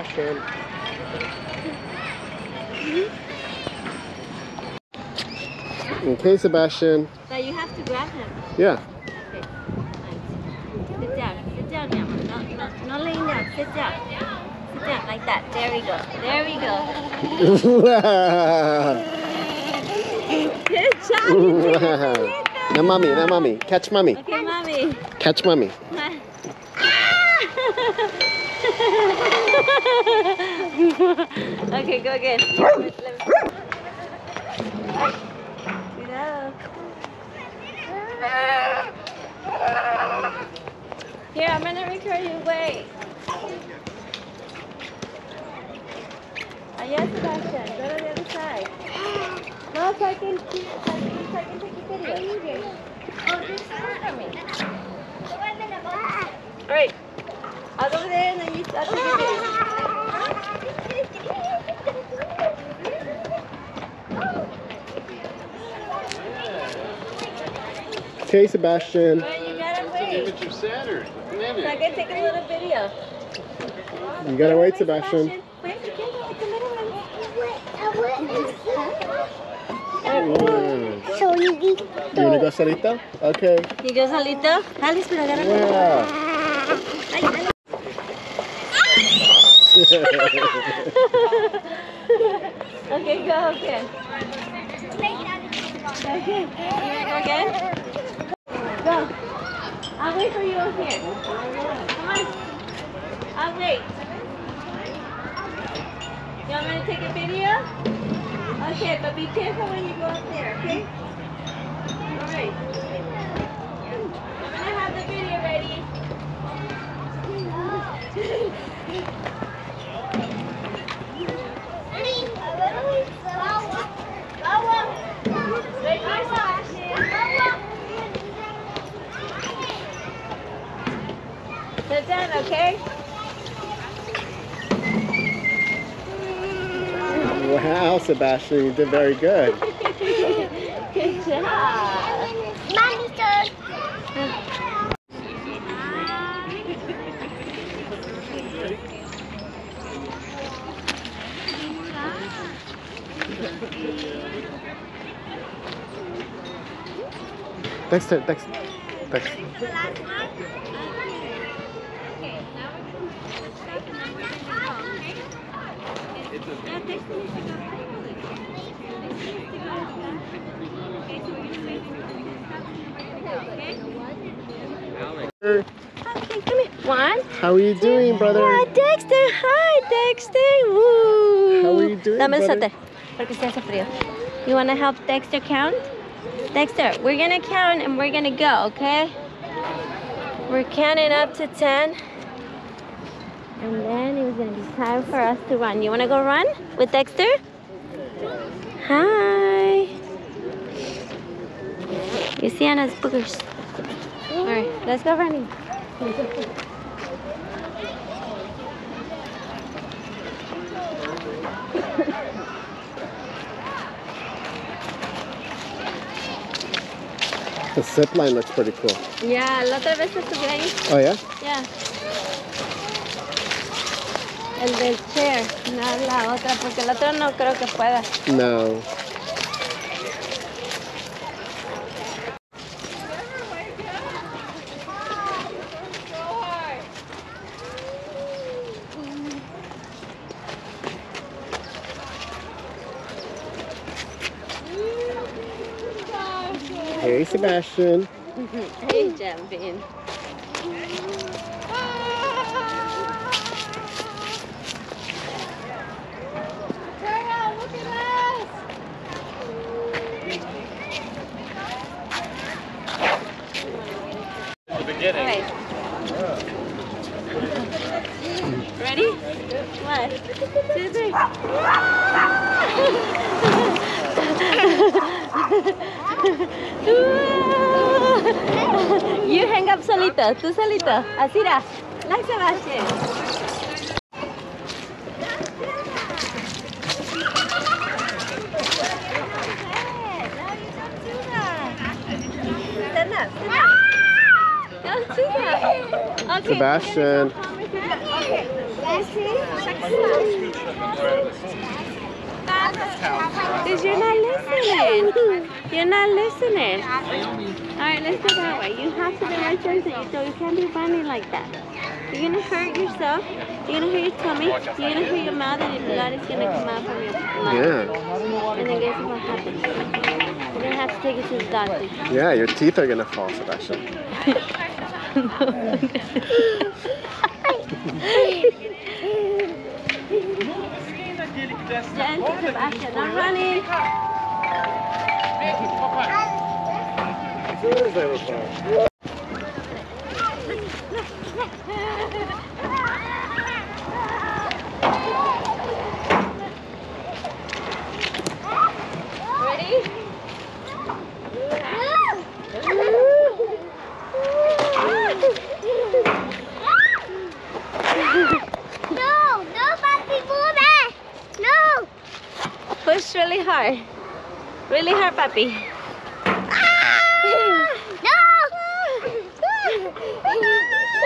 Sebastian. Okay, Sebastian. But you have to grab him. Yeah. Okay. Nice. Sit down. Sit down now. No, no, not laying down. Sit down. Sit down like that. There we go. There we go. Good job. You did now, mommy, now, mommy. Catch mommy. Okay, mommy. Catch mommy. Ah! okay, go again. Let let me- Cuidado. Here, I'm gonna record you. Wait. Uh, Allá, Sebastian. Go to the other side. No, so I can, so I can, take a video. Oh, just at me. Alright. I'll go over there and then you I'll take a video. Okay, Sebastian. You gotta wait. your Saturn. So I can take a little video. You gotta wait, Sebastian. Wait, you can't go with the little one. So you wanna go solito? Okay. You go solito. Alice, pero agarra. Wow. Ay, Alice. okay, go again. Okay. You go again? Go. I'll wait for you up here. Come on. I'll wait. You want me to take a video? Okay, but be careful when you go up there, okay? Alright. I'm gonna have the video ready. Wait, Sit down, okay? Wow, Sebastian, you did very good. Good job. Mommy's turn. Dexter, Dexter, Dexter. The last one? Okay, now we're going to switch up and then we're going to go, okay? Now, Dexter needs to go. Dexter needs to go. Okay, so we're going to wait for him to stop and then we're going to go, okay? Okay, come here. One. How are you doing, brother? Ah, Dexter, hi, Dexter. Woo. How are you doing, Dame brother? suéter, porque se hace frío. You want to help Dexter count? Dexter, we're going to count and we're going to go, okay? We're counting up to 10. And then it was going to be time for us to run. You want to go run with Dexter? Hi. You see Anna's boogers. All right, let's go running. The zip line looks pretty cool. Yeah, la otra vez estuve ahí. Oh, yeah? Ya. El del chair, no la otra, porque la otra no creo que pueda. No. Hey, Sebastian. Hey, jumping. Okay. Ready? One, two, three. you hang up solito, tú solito. Así era. Like Sebastian. Stand up, stand up. Don't do that. Okay. Sebastian. Because you're not listening. You're not listening. Alright, let's go that way. You have to be right choice that you do. You can't be running like that. You're gonna hurt yourself. You're gonna hurt your tummy. You're gonna hurt your mouth and your blood is gonna come out from your mouth. Yeah. And then guess what happens? You're gonna have to take it to the doctor. Yeah, your teeth are gonna fall, Sebastian. Jen, Sebastian, I'm running. Ready? No, no, papi, move No. Push really hard. Really hard, puppy. Ah! Baby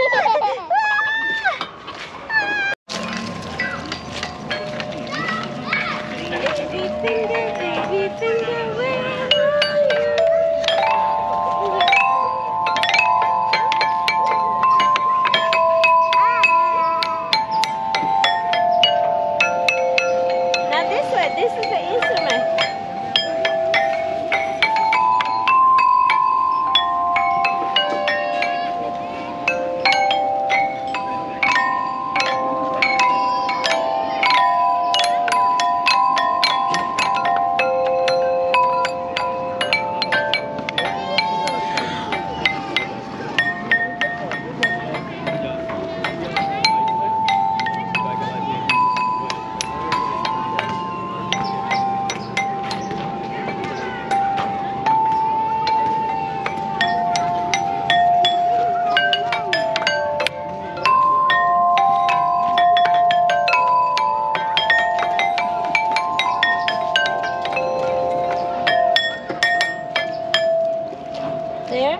There.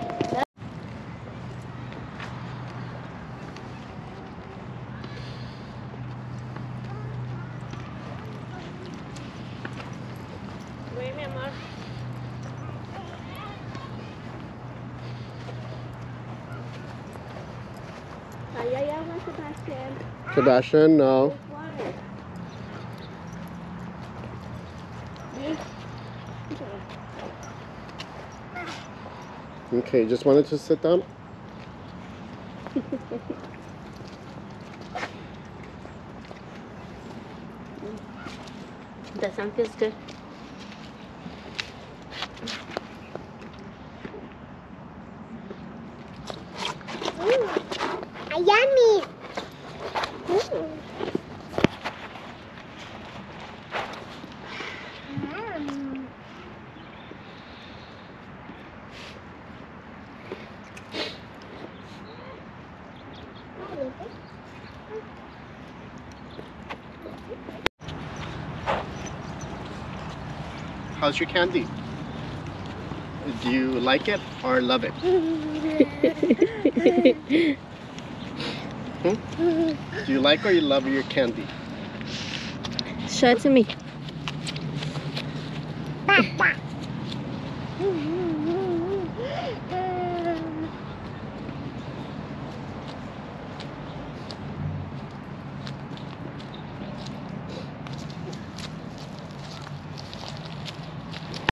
Wait, mi amor. Allá hay agua, Sebastián. Sebastian, no. Okay, just wanted to sit down. That sound feels good. How's your candy? Do you like it or love it? Hmm? Do you like or you love your candy? Show it to me. Papa.